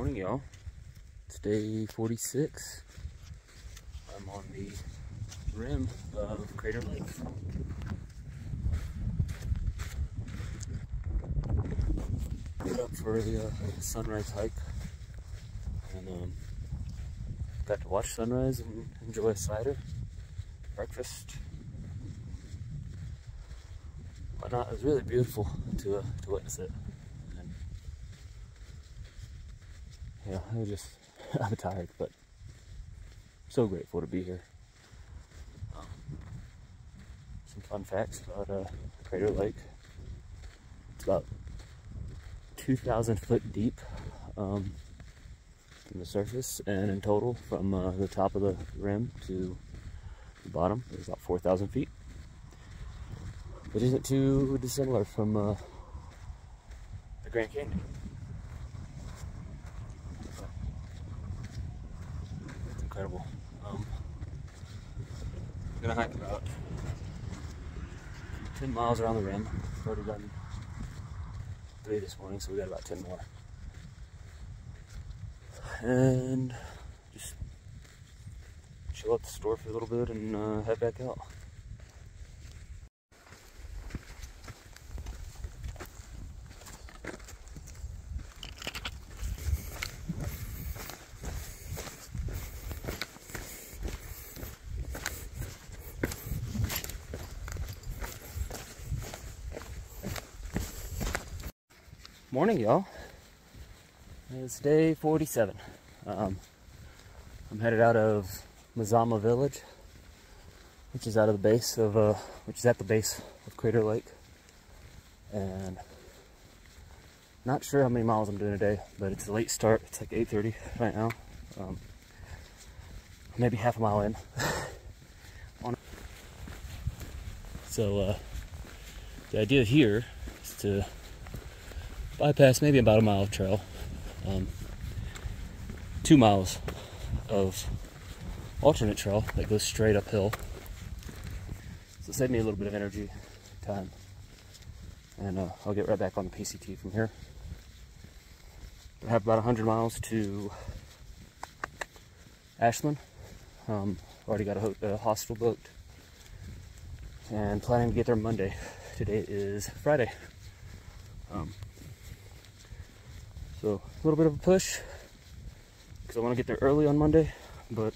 morning, y'all. It's day 46. I'm on the rim of Crater Lake. Get up for the uh, sunrise hike and um, got to watch sunrise and enjoy a cider, breakfast. Whatnot. It was really beautiful to uh, to witness it. And yeah, I was just I'm tired, but so grateful to be here. Um, some fun facts about uh, Crater Lake. It's about 2,000 foot deep um, from the surface, and in total, from uh, the top of the rim to the bottom, it's about 4,000 feet. Which isn't too dissimilar from uh, the Grand Canyon. Incredible. Um, I'm gonna hike about 10 miles around the rim. I've already done three this morning, so we got about 10 more. And just chill at the store for a little bit and uh, head back out. Morning, y'all. It's day 47. Um, I'm headed out of Mazama Village, which is out of the base of, uh, which is at the base of Crater Lake. And not sure how many miles I'm doing today, but it's a late start. It's like 8.30 right now. Um, maybe half a mile in. so, uh, the idea here is to bypass maybe about a mile of trail, um, two miles of alternate trail that goes straight uphill. So save me a little bit of energy, time, and uh, I'll get right back on the PCT from here. I have about 100 miles to Ashland. Um, already got a, a hostel booked and planning to get there Monday. Today is Friday. Um, so a little bit of a push because I want to get there early on Monday. But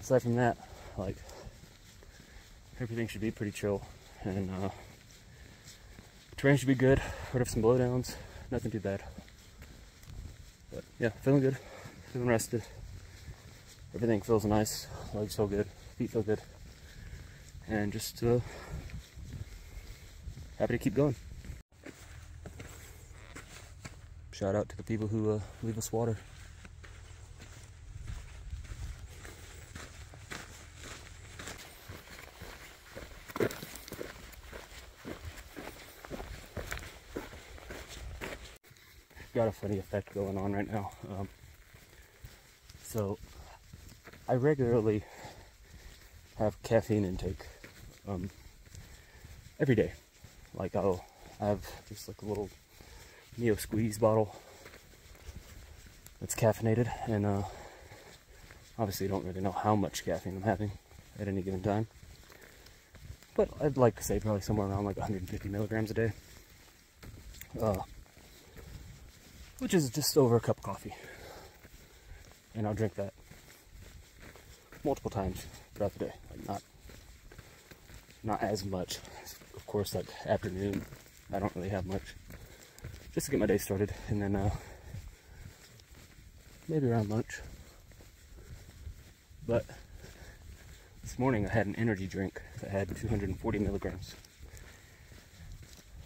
aside from that, like everything should be pretty chill and uh, terrain should be good. Heard of some blowdowns, nothing too bad. But yeah, feeling good, feeling rested. Everything feels nice. Legs feel good, feet feel good, and just uh, happy to keep going. Shout out to the people who uh, leave us water. Got a funny effect going on right now. Um, so, I regularly have caffeine intake um, every day. Like I'll have just like a little MiO Squeeze bottle that's caffeinated, and uh, obviously don't really know how much caffeine I'm having at any given time. But I'd like to say probably somewhere around like 150 milligrams a day. Uh, which is just over a cup of coffee. And I'll drink that multiple times throughout the day. Like not not as much. Of course, like afternoon, I don't really have much just to get my day started, and then uh, maybe around lunch. But this morning I had an energy drink that had 240 milligrams,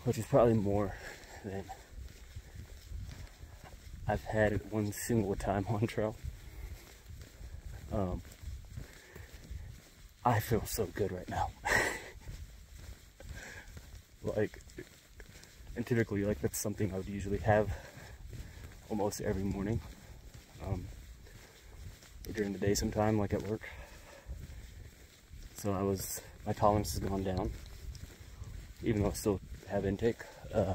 which is probably more than I've had at one single time on trail. Um, I feel so good right now. like, and typically like that's something I would usually have almost every morning um, during the day sometime like at work so I was my tolerance has gone down even though I still have intake uh,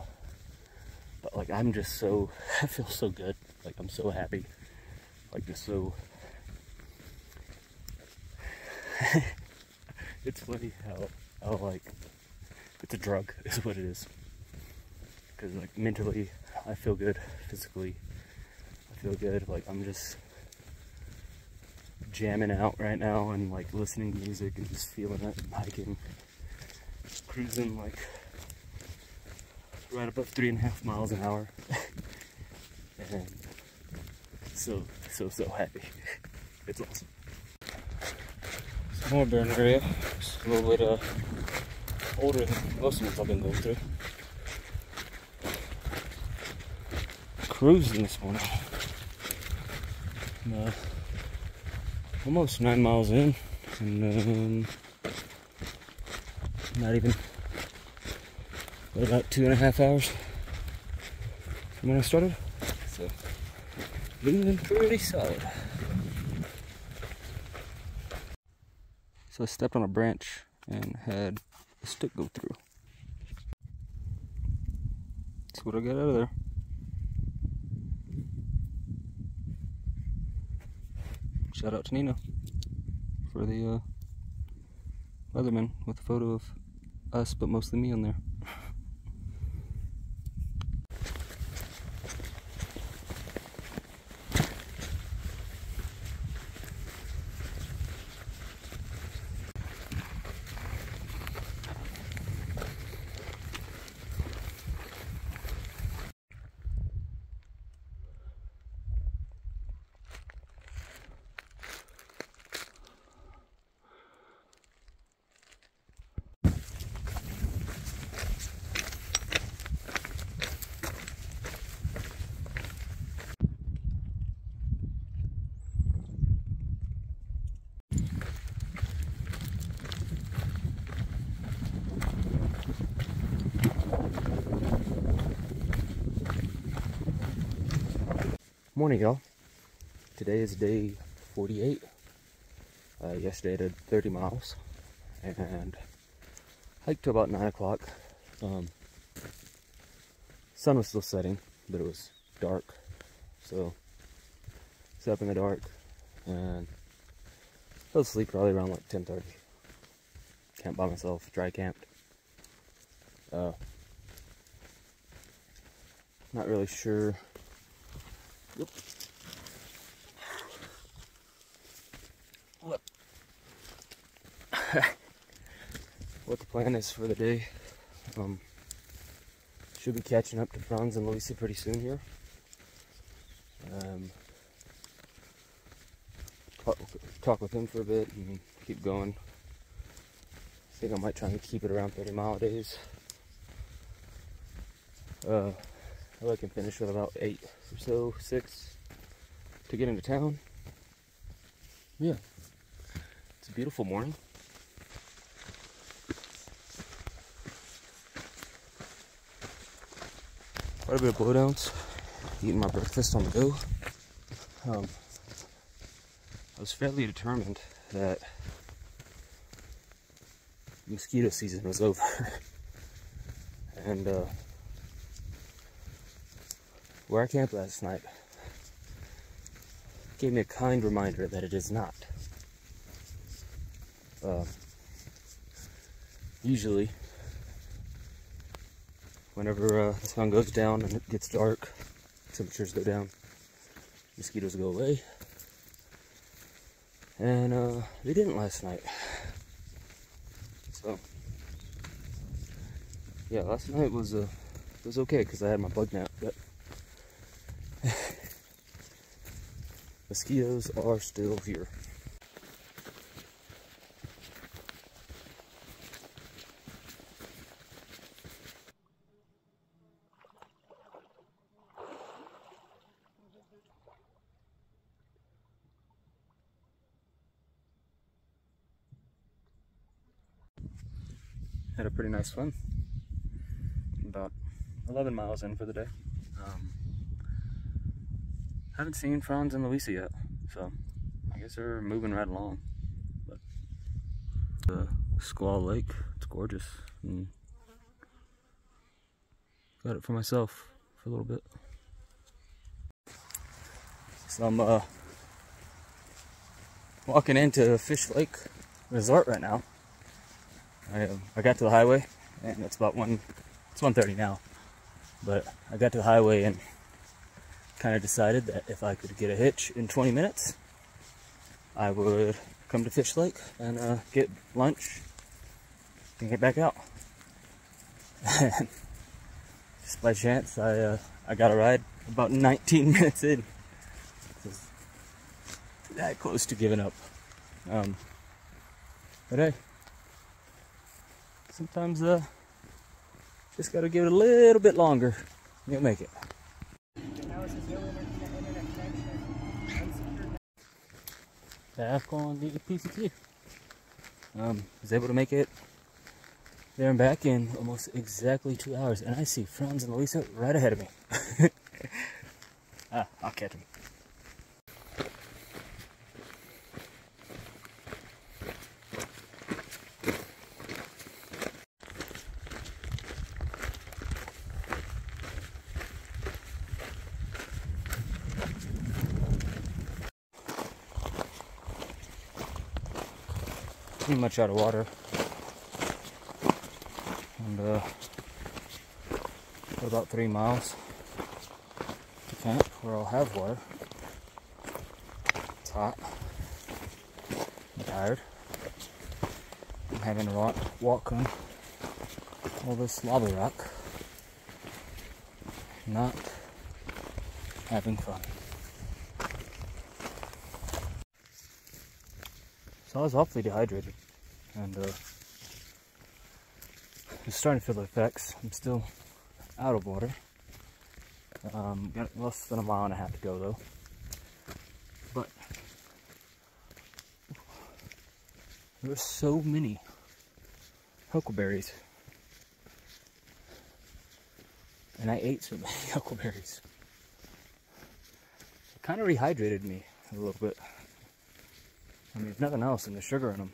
but like I'm just so I feel so good Like I'm so happy. Like just so it's funny how how like it's a drug is what it is. Cause like mentally I feel good, physically I feel good. Like I'm just jamming out right now and like listening to music and just feeling it, and hiking, cruising like right above three and a half miles an hour. and so, so, so happy. It's awesome. Some more burn area. It's a little bit uh, older than most of what I've been going through. Cruising this morning. Uh, almost nine miles in, and um, not even what, about two and a half hours from when I started. So, moving pretty solid. So I stepped on a branch and had a stick go through. That's what I got out of there. Shout out to Nina for the uh, Leatherman with a photo of us, but mostly me on there. Morning, y'all. Today is day 48. Uh, yesterday I did 30 miles and hiked to about 9 o'clock. Um, sun was still setting, but it was dark. So, set up in the dark and fell asleep probably around like 10.30. Camped by myself, dry camped. Uh, not really sure Yep. What? the plan is for the day. Um, should be catching up to Franz and Luisa pretty soon here. Um, talk, talk with him for a bit and keep going. I think I might try and keep it around 30 mile days. Uh, I can finish with about eight or so, six to get into town. Yeah, it's a beautiful morning. Quite a bit of blowdowns. Eating my breakfast on the go. Um, I was fairly determined that mosquito season was over. and uh, where I camped last night gave me a kind reminder that it is not. Uh, usually, whenever uh, the sun goes down and it gets dark, temperatures go down, mosquitoes go away. And uh, they didn't last night. So, yeah, last night was uh, was okay because I had my bug net, but mosquitoes are still here. Had a pretty nice one. About 11 miles in for the day. Um, haven't seen Franz and Luisa yet, so I guess they're moving right along. But the Squaw Lake, it's gorgeous. And got it for myself for a little bit. So I'm uh, walking into Fish Lake Resort right now. I, uh, I got to the highway and it's about one, it's 1.30 now. But I got to the highway and kind of decided that if I could get a hitch in 20 minutes, I would come to Fish Lake and uh, get lunch and get back out. just by chance, I uh, I got a ride about 19 minutes in. that close to giving up. Um, but hey, sometimes uh, just gotta give it a little bit longer. You'll make it. Back on the PCT. Um, was able to make it there and back in almost exactly two hours, and I see Franz and Lisa right ahead of me. ah, I'll catch them. Pretty much out of water and uh, for about three miles to camp where I'll have water. It's hot. I'm tired. I'm having to walk, walk on all this lava rock. Not having fun. So I was awfully dehydrated and uh, it's starting to feel the effects. I'm still out of water. Um, got less than a mile and a half to go though. But there so many huckleberries. And I ate so many huckleberries. It kind of rehydrated me a little bit. I mean, if nothing else, and the sugar in them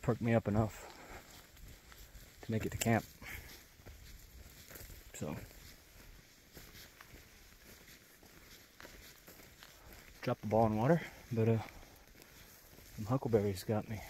perked me up enough to make it to camp. So, drop the ball in water, but uh, some huckleberries got me.